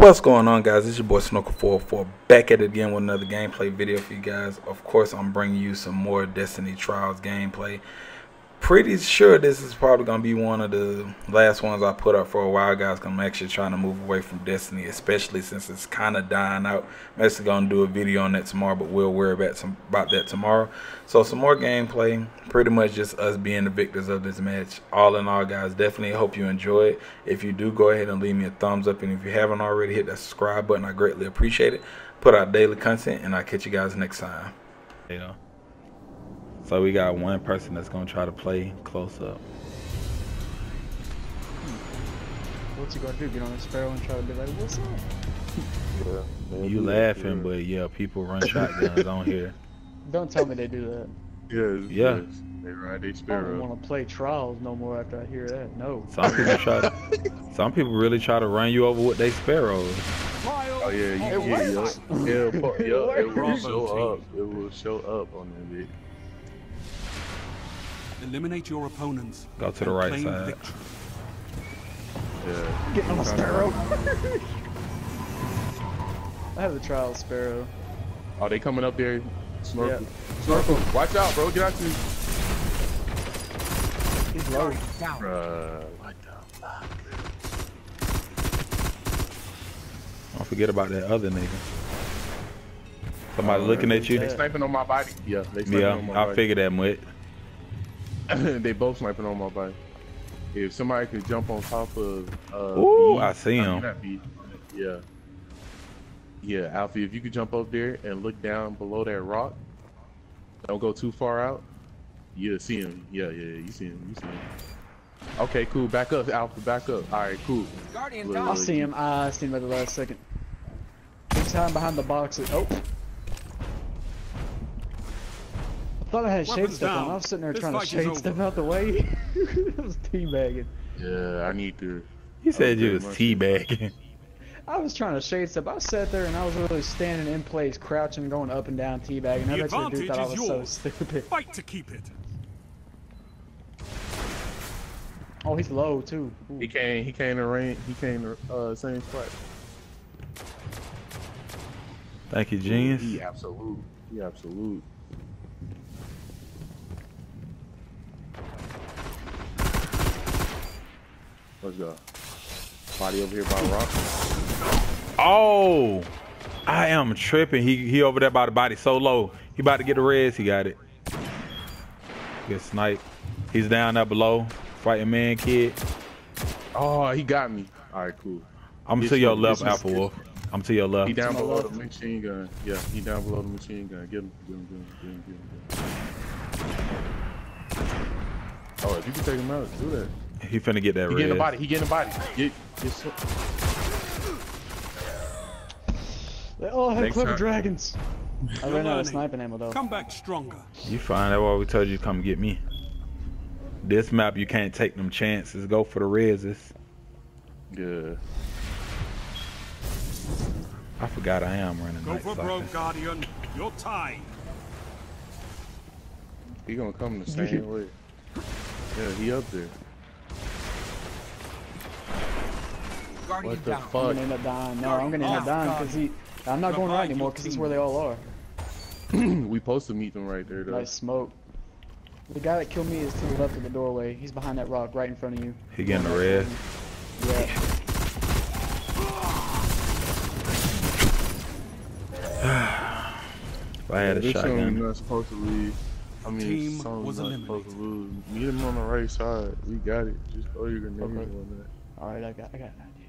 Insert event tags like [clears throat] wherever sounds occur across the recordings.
What's going on guys, it's your boy Snorkel44 back at it again with another gameplay video for you guys. Of course I'm bringing you some more Destiny Trials gameplay pretty sure this is probably going to be one of the last ones I put up for a while, guys. I'm actually trying to move away from Destiny, especially since it's kind of dying out. I'm actually to do a video on that tomorrow, but we'll worry about, some, about that tomorrow. So some more gameplay, pretty much just us being the victors of this match. All in all, guys, definitely hope you enjoy it. If you do, go ahead and leave me a thumbs up. And if you haven't already, hit that subscribe button. I greatly appreciate it. Put out daily content, and I'll catch you guys next time. Yeah. So we got one person that's gonna try to play close up. What's he gonna do? Get on the sparrow and try to be like, "What's up?" Yeah, you laughing, but yeah, people run [laughs] shotguns on here. Don't tell me they do that. Yes, yeah. Yes. They ride they sparrow. I don't want to play trials no more after I hear that. No. Some people try. To, some people really try to run you over with their sparrows. Oh yeah, you, it yeah, yeah, yeah, yeah, it will show up. It will show up on that video. Eliminate your opponents. Go to the right side. Victory. Yeah. Get on a sparrow. [laughs] I have the trial sparrow. Oh, they coming up there. Snorkel. Yeah. Snorkel. Watch out, bro. Get out to He's low. Bruh, what the fuck? Don't forget about that other nigga. Somebody uh, looking at you. They sniping on my body. Yeah, they sniping yeah, on my I body. figured that much. [laughs] they both sniping on my bike. If somebody could jump on top of uh Ooh, B, I see him. yeah. Yeah, Alfie, if you could jump up there and look down below that rock, don't go too far out. Yeah, see him. Yeah, yeah, yeah. you see him. You see him. Okay, cool. Back up, Alpha. Back up. All right, cool. Guardian, I see him. I see him at the last second. He's hiding behind the boxes. Oh. Thought I had shade step on. I was sitting there this trying to shade step out the way. [laughs] I was teabagging. Yeah, I need to. You said you was teabagging. I was trying to shade step. I sat there and I was literally standing in place, crouching, going up and down, teabagging. I bet the dude thought I was yours. so stupid. Fight to keep it. Oh, he's low too. Ooh. He came. He came to rain. He came to uh, same spot. Thank you, genius. He absolute. He absolute. Let's go. Body over here by rock. Oh! I am tripping. He he over there by the body so low. He about to get the res. He got it. Good snipe. He's down there below. Fighting man kid. Oh, he got me. All right, cool. I'm to your left, Alpha Wolf. I'm to your left. He down below the machine gun. Yeah, he down below the machine gun. Get him, get him, get him, get him, get him. Get him. Oh, if you can take him out, do that. He finna get that He red. getting the body. He getting the body. Get, get so they all have clever dragons. [laughs] I ran out of sniping ammo though. Come back stronger. You fine. That's why we told you to come get me. This map, you can't take them chances. Go for the reses. Yeah. I forgot I am running. Go for broke, Guardian. You're tied. He gonna come the same way. Yeah, he up there. Guardian what the down. fuck? I'm gonna end up dying. No, I'm gonna end up oh, dying because he. I'm not going right anymore because it's where they all are. [clears throat] we supposed to meet them right there though. Nice smoke. The guy that killed me is to the left of the doorway. He's behind that rock right in front of you. He getting the red. Yeah. if [sighs] I had a shotgun. not supposed to leave. I mean, Team was not supposed to lose. Meet him on the right side. We got it. Just throw your grenades okay. on that. All right, I got, I got an idea.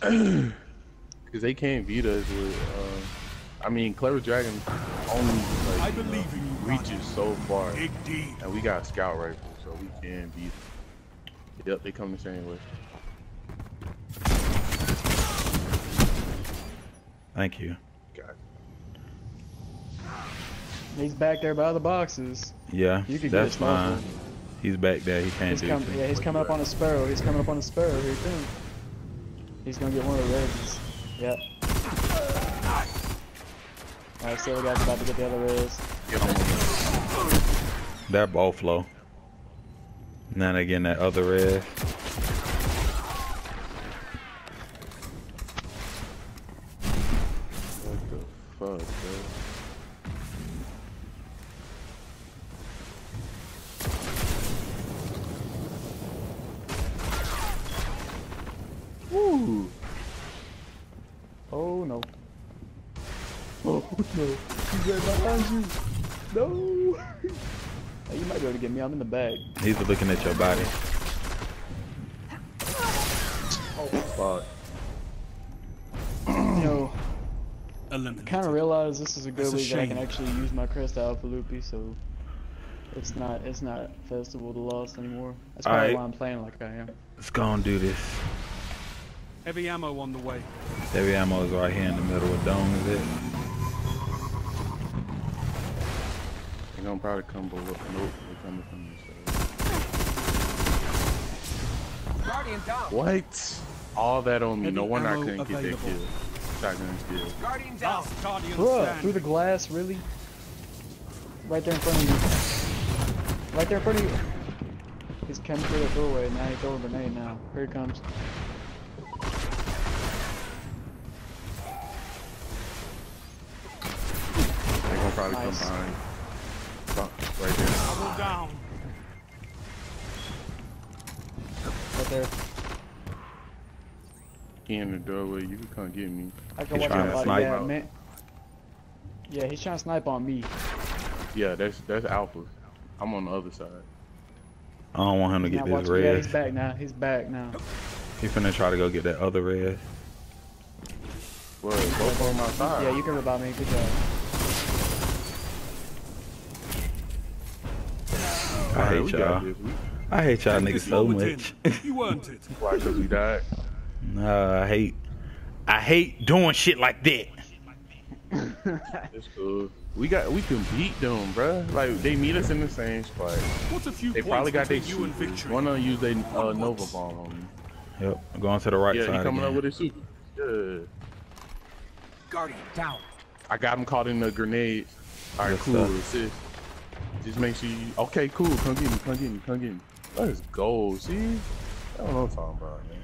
Because they can't beat us with. Uh, I mean, Clever Dragon only like, I believe you, reaches so far, and we got a scout rifle, so we can beat. Them. Yep, they come the same way. Thank you. God. He's back there by the boxes. Yeah, that's fine. He's back there. He can't he's do come, Yeah, he's coming up on a sparrow. He's coming up on a sparrow here too. He's gonna get one of the raises. Yep. Alright, so the guy's about to get the other raise. That ball flow. Now then getting that other red. What the fuck, bro? Res. He's right behind you. No. Hey, you might be able to get me. I'm in the bag. He's looking at your body. Oh, Fuck. [clears throat] You know, Eliminated. kind of realize this is a good It's a league that I can actually use my crest Alpha Lupi, so it's not it's not festival to lost anymore. That's probably Alright. why I'm playing like I am. Let's go and do this. Heavy ammo on the way. Heavy ammo is right here in the middle of dome, is it? They're gonna probably come below. Nope, they're coming from this side. Guardian down. What? All that on me. Heavy No wonder I couldn't get that kill. Shotgun kill. Guardian ah, down. Last guardian Bruh, stand. through the glass, really? Right there in front of you. Right there in front of you. He's coming through the doorway. Now he's throwing a grenade now. Here he comes. They're gonna probably Nice. come behind. Fuck, Right there. Double down. Right there. He in the doorway. You can come get me. I can He's watch trying to snipe Yeah, out. man. Yeah, he's trying to snipe on me. Yeah, that's that's Alpha. I'm on the other side. I don't want him to He's get not this watching- Yeah, red. he's back now. He's back now. He finna try to go get that other red. Well, both on my side. Yeah, you can about me. Good job. I hate y'all. I hate y'all Take niggas so moment much. in. You earned it. [laughs] Why? Cause we died. Nah, I hate. I hate doing shit like that. [laughs] It's cool. We got. We can beat them, bruh. Like they meet us in the same spot. What's a few They probably got their between you and victory? One of them used their uh, Nova bomb on me. Yep, going to the right Yeah, he side coming again. up with his super. Yeah. Guardian down. I got him caught in the grenade. All right, Yes, cool. sir. Assist. Just make sure you. Okay, cool. Come get me. Come get me. Come get me. Let's go. See? I don't know what I'm talking about, man.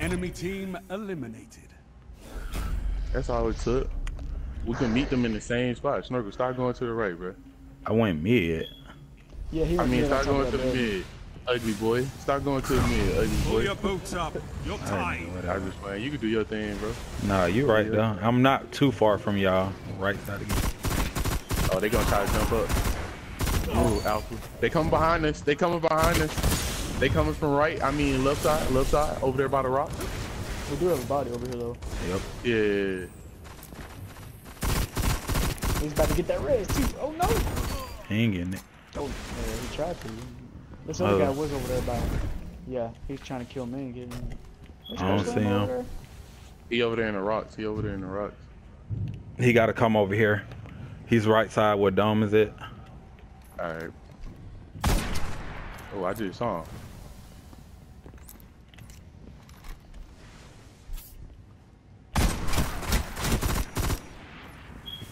Enemy team eliminated. That's all it took. We can meet them in the same spot. Snorkel, start going to the right, bro. I went mid. Yeah, he I mean, mid start going to the building. mid. Ugly boy. Start going to the mid, ugly boy. Pull boy. your boots up. You're [laughs] I ain't tied. I I just playing. You can do your thing, bro. Nah, you right though. I'm not too far from y'all. Right side again. Oh, they gonna try to jump up. Ooh, Alpha. They coming behind us. They coming behind us. They coming from right. I mean, left side. Left side. Over there by the rock. We do have a body over here though. Yep. Yeah. He's about to get that res too. Oh no! He ain't getting it. Oh, yeah, he tried to. This other Oh. guy was over there by. Yeah, he's trying to kill me and get me. What's I don't see him. over? He over there in the rocks. He over there in the rocks. He got to come over here. He's right side where dome is it. All right. Oh, I just saw him.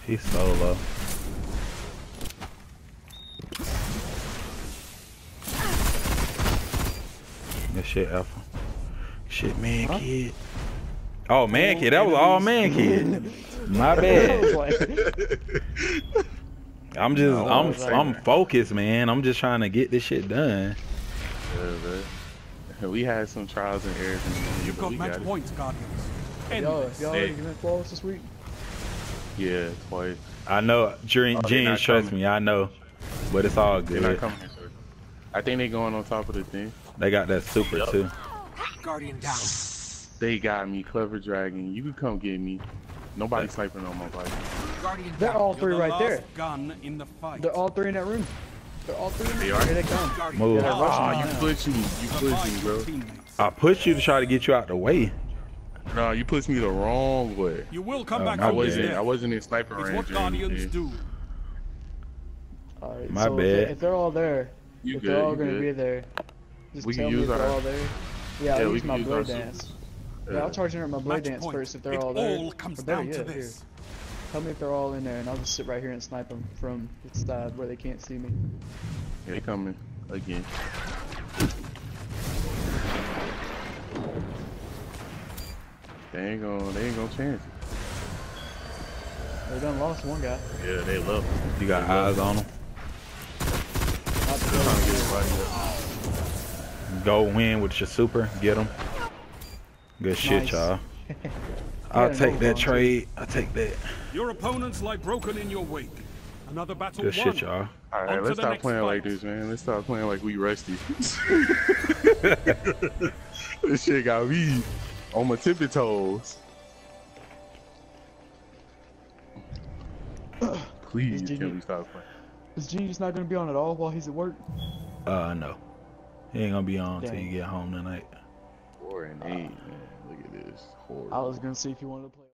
He's solo. Good shit, Alpha. Shit, man, Huh? kid. Oh, man, kid. That was all man, kid. [laughs] My bad. [laughs] was like, I'm just, No, I'm, I was like- I'm focused, man. I'm just trying to get this shit done. Yeah, man. We had some trials and errors, and You've but got match got it. points, Guardians. y'all, Endless. y'all Hey. already been flawless this week? Yeah, twice. I know, Jean, Oh, they trust coming. me, I know. But it's all They're not good. coming, sir. I think they going on top of the thing. They got that super, Yup. too. Guardian down. They got me, clever dragon. You can come get me. Nobody sniping on my body. Guardian They're all three right last there. gun in the fight. They're all three in that room. They're all three in They there. are? Here they come. Move. Yeah, they're rushing Ah, me you now. pushed me. You pushed me, bro. I pushed you to try to get you out the way. No, you pushed me the wrong way. You will come Oh, back my I wasn't. I wasn't in sniper It's range. what Guardians anything. do. Alright, My so bad. If, they, if they're all there, You if good? they're all gonna good. be there, just We can tell me use if they're our- all there. Yeah, Yeah, I'll use my use blade our dance. Supers. Yeah, I'll charge in at my blade Match dance point. first if they're it all there. all comes oh, Or better down to yet, here. Tell me if they're all in there, and I'll just sit right here and snipe them from the side where they can't see me. They coming again. They ain't gonna. They ain't gonna chance it. They done lost one guy. Yeah, they love. it. You got eyes on him. Not the Trying to other. get everybody up. Go win with your super. Get him. Good shit, y'all. [laughs] I'll Yeah, take no that trade. I'll take that. Your opponents lie broken in your wake. Another battle Good won. shit, y'all. All right, On let's stop next playing like this, man. Let's stop playing like we rusty. [laughs] this shit got me on my tippy toes. [sighs] Please, Did can we stop playing? Is Genius not gonna be on at all while he's at work? Uh, no. He ain't gonna be on until Dang. you get home tonight. Four and eight, man. I was gonna see if you wanted to play.